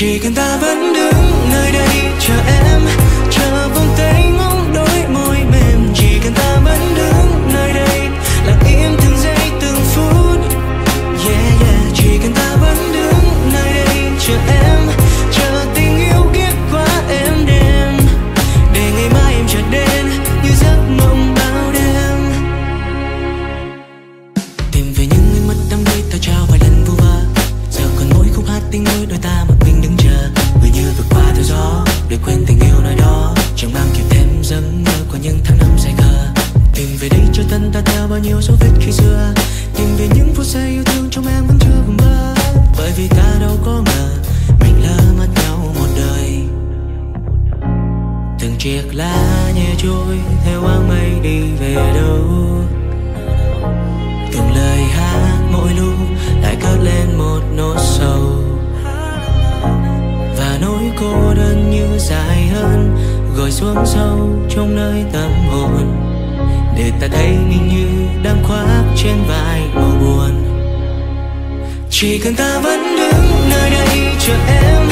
chỉ cần ta vẫn đứng nơi đây chờ em chờ vòng tay để quên tình yêu nơi đó. Chẳng mang kịp thêm giấc mơ của những tháng năm dài khờ tìm về đây cho thân ta theo bao nhiêu dấu vết khi xưa. ta thấy mình như đang khoác trên vai màu buồn. Chỉ cần ta vẫn đứng nơi đây chờ em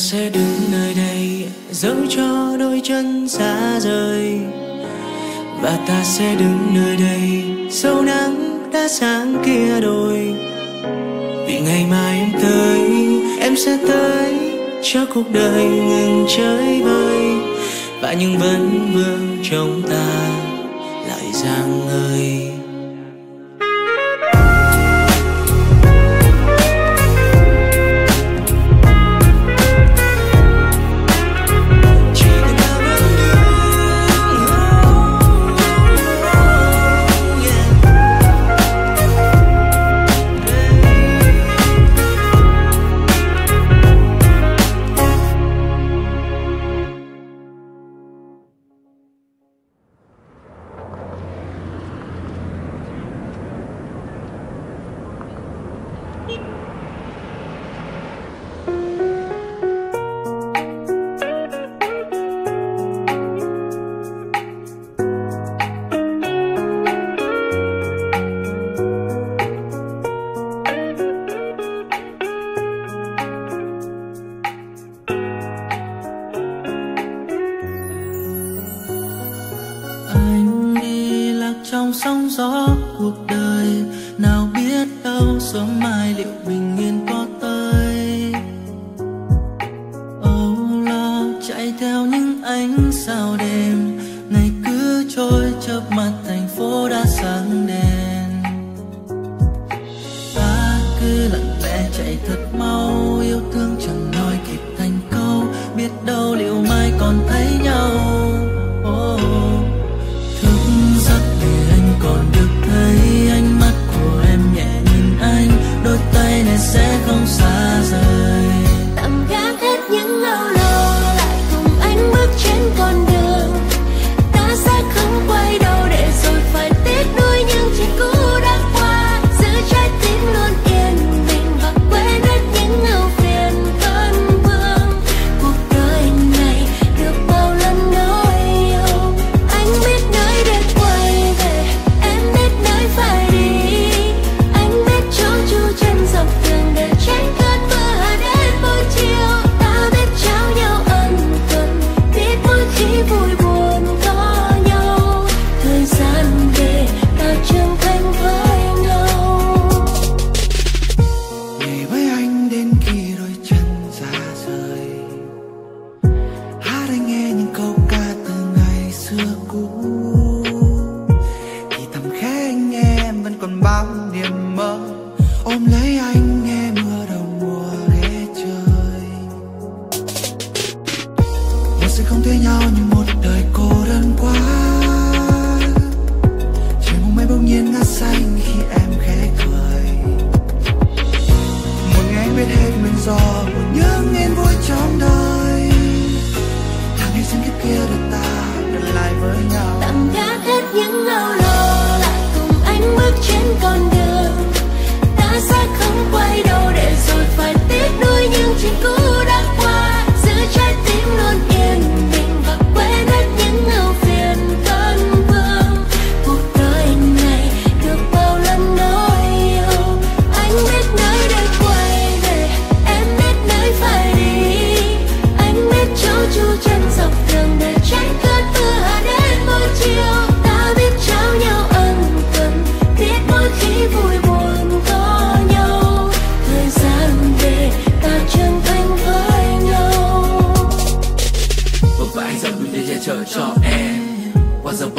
sẽ đứng nơi đây, dẫu cho đôi chân xa rời. Và ta sẽ đứng nơi đây dẫu nắng đã sáng kia đôi vì ngày mai em tới, em sẽ tới cho cuộc đời ngừng chơi vơi. Và những vấn vương trong ta lại giang ngời trong gió cuộc đời. con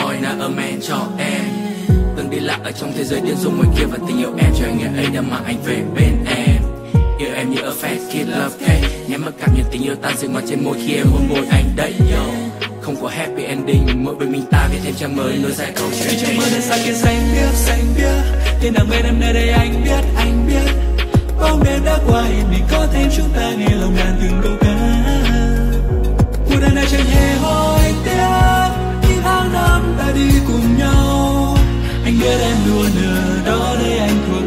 boy, not a man, cho em. Từng đi lạc ở trong thế giới điên rồ ngoài kia Và tình yêu em, cho anh ngày ấy đã mang anh về bên em. Yêu em như a fat kid, love cake. Nhắm mắt cảm nhận tình yêu tan dừng ngoài trên môi khi em hôn môi anh đấy, yo. Không có happy ending, Mỗi bên mình ta viết thêm trang mới, nối dài câu chuyện. Trang trong mơ xa kia, xanh biếc xanh biếc. Thiên đàng bên em, nơi đây anh biết anh biết. Bóng đêm đã qua yên bình có thêm chúng ta nghe lòng đàn từng câu ca. Cuộc đời này chẳng hề hối tháng năm ta đi cùng nhau. Anh biết em luôn ở đó đây anh thua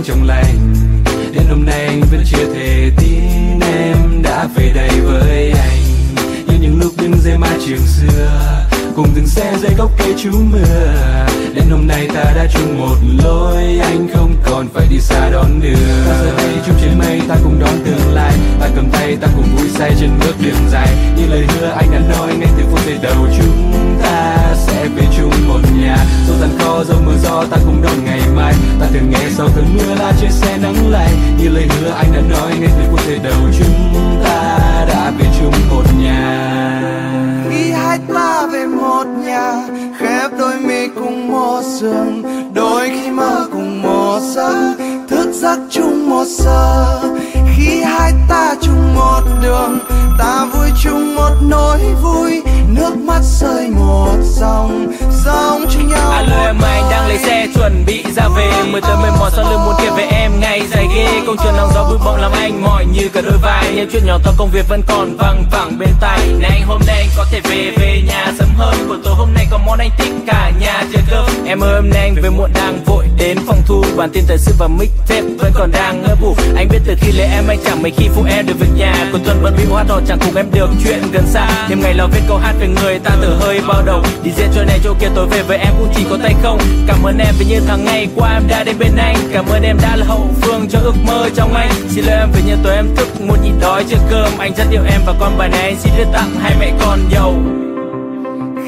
mây trong lành. Đến hôm nay anh vẫn chưa thể tin Em đã về đây với anh. Như những lúc những giây mai trường xưa. Cùng từng xe dưới gốc cây trú mưa. Đến hôm nay ta đã chung một lối, Anh không còn phải đi xa đón đường Ta giờ đây chung trên mây, ta cùng đón tương lai. Ta cầm tay, ta cùng vui say trên bước đường dài. Như lời hứa, anh đã nói, ngay từ phút giây đầu chúng ta sẽ về chung một nhà. Dù gian khó dẫu mưa gió, ta cùng đón ngày mai. Ta thường nghe sau cơn mưa là trời xe nắng lại như lời hứa, anh đã nói, ngay từ phút giây đầu chúng ta đã về chung một nhà khi hai ta về một nhà, khép đôi mi cùng một giường, đôi khi mơ cùng một giấc thức giấc chung một giờ. Khi hai ta chung một đường ta vui chung một nỗi vui. Nước mắt rơi một dòng sống chung nhau một em anh đang lấy xe chuẩn bị ra về. Mười tới mười mỏi sau lưng muốn kể về em ngày dài ghê Công trường nắng gió bụi bọng làm anh mỏi như cả đôi vai. Những chuyện nhỏ to công việc vẫn còn văng vẳng bên tai. Này anh hôm nay anh có thể về về nhà hơn tối hôm nay có món anh thích cả nhà chờ cơm. Em ơi, hôm nay anh về muộn đang vội đến phòng thu. Bản tin thời sự và mic tape vẫn còn đang ngơ ngủ. Anh biết từ khi lấy em, anh chẳng mấy khi phụ em được về nhà. Của tuần bận bị hát hò chẳng cùng em được chuyện gần xa. Thêm ngày lo viết câu hát về người ta từ hơi bao đầu. Đi dễ chỗ này chỗ kia, tối về với em cũng chỉ có tay không. Cảm ơn em vì như tháng ngày qua em đã đến bên anh. Cảm ơn em đã là hậu phương cho ước mơ trong anh. Xin lỗi em vì như tối em thức muốn nhịn đói, chưa cơm. Anh rất yêu em và con bài này anh xin được tặng hai mẹ con giàu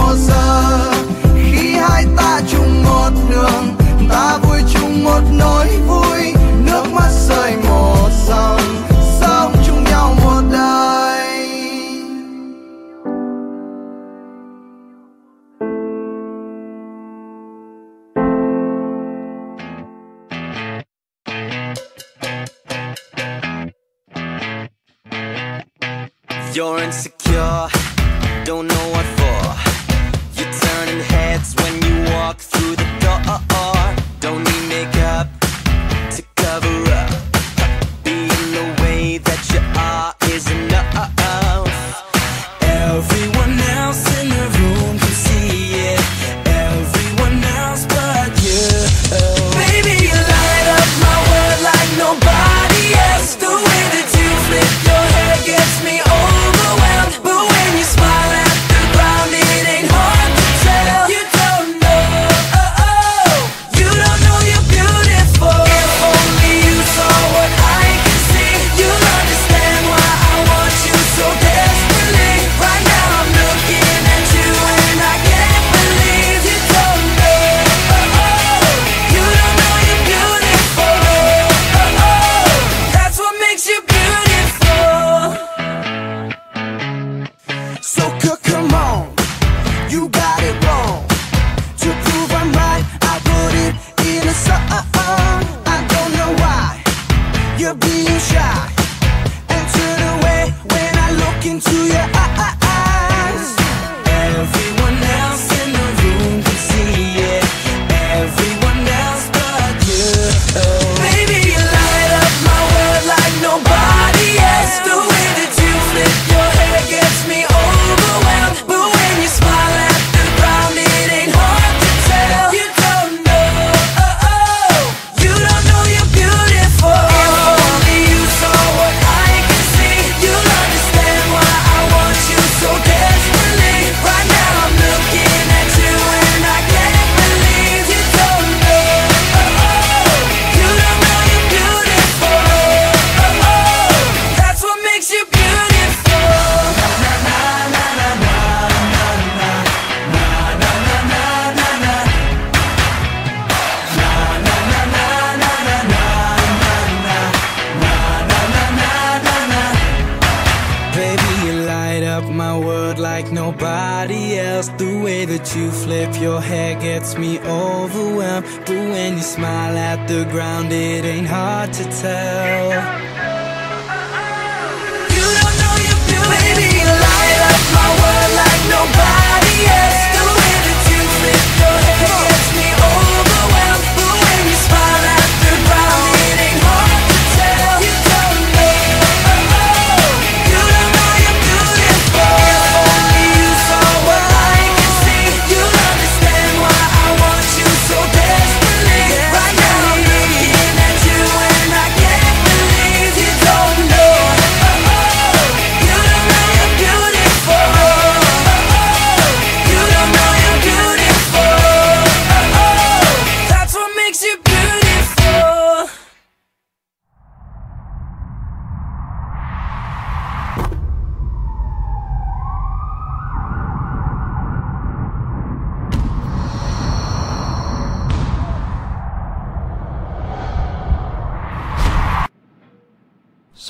một giờ. Khi hai ta chung một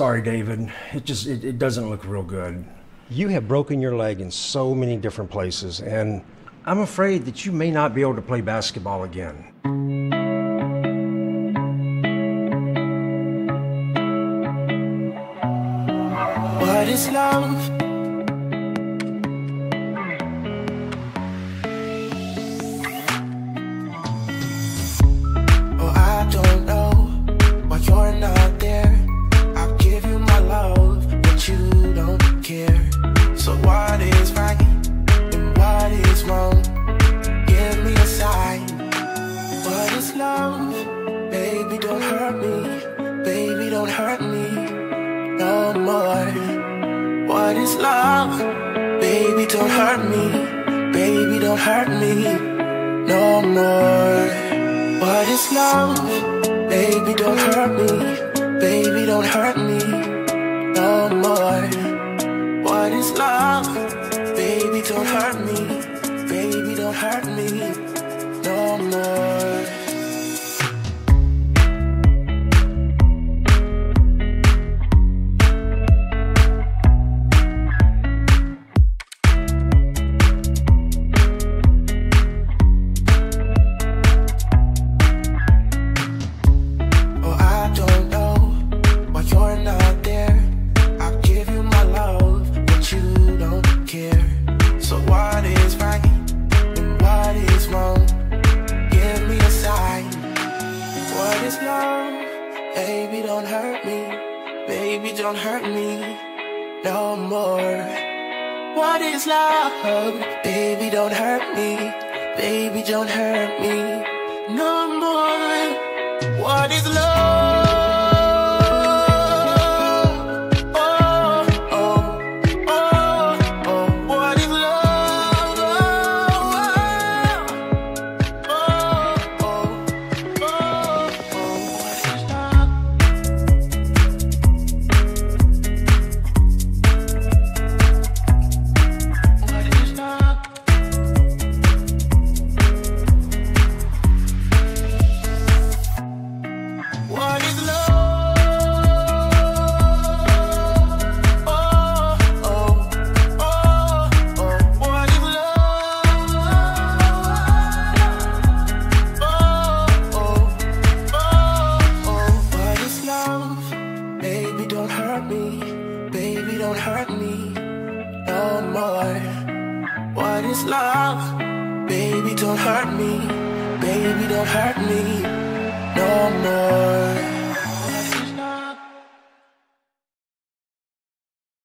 sorry, David. It just it, it doesn't look real good. You have broken your leg in so many different places, and I'm afraid that you may not be able to play basketball again. What is love? what is love. Baby, don't hurt me. Baby, don't hurt me no more. What is love? Baby, don't hurt me. Baby, don't hurt me no more. What is love? Baby, don't hurt me. hurt me no more. What is love?